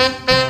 Música